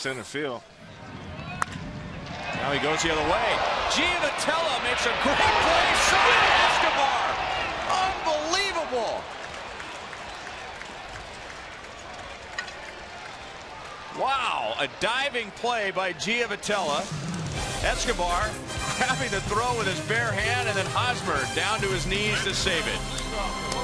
center field. Now he goes the other way. Giavotella makes a great play. So Escobar. Unbelievable. Wow, a diving play by Giavotella. Escobar grabbing the throw with his bare hand, and then Hosmer down to his knees to save it.